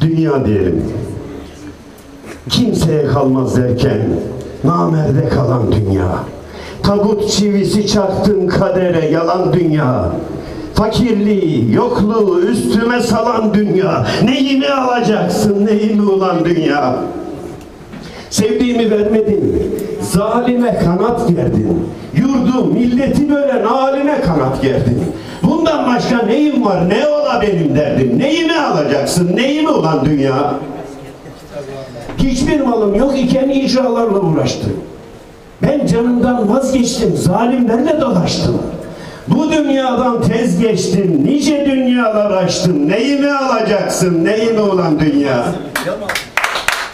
Dünya diyelim. Kimseye kalmaz derken namerde kalan dünya. Tagut çivisi çaktın kadere yalan dünya. Fakirliği, yokluğu üstüme salan dünya. Neyimi alacaksın, neyimi ulan dünya? Sevdiğimi vermedin, zalime kanat gerdin. Yurdu, milleti bölen kanat gerdin. Bundan başka neyim var, ne ola benim derdim. Neyimi alacaksın, neyimi ulan dünya? Hiçbir malım yok iken icralarla uğraştım. Ben canımdan vazgeçtim, zalimlerle dolaştım. Bu dünyadan tez geçtim, nice dünyalar açtım. Neyimi alacaksın, neyimi ulan dünya?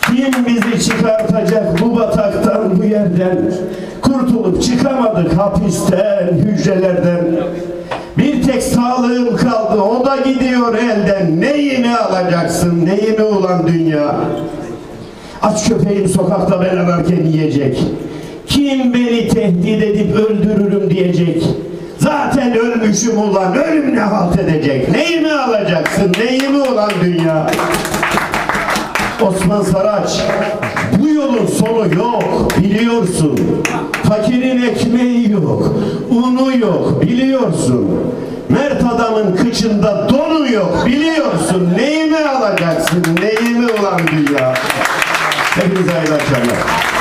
Kim bizi çıkartacak bu bataktan, bu yerden? Kurtulup çıkamadık hapisten, hücrelerden. Bir tek sağlığım kaldı, o da gidiyor elden. Neyimi alacaksın, neyimi ulan dünya? Aç köpeğim sokakta ben ararken yiyecek. Kim beni tehdit edip öldürürüm diyecek. Zaten ölmüşüm ulan, ölüm ne halt edecek? Neyimi alacaksın, neyimi ulan dünya? Osman Saraç, bu yolun sonu yok, biliyorsun. Fakirin ekmeği yok, unu yok, biliyorsun. Mert adamın kıçında donu yok, biliyorsun. Neyimi alacaksın, neyimi ulan dünya. Hepinize hayırlı akşamlar.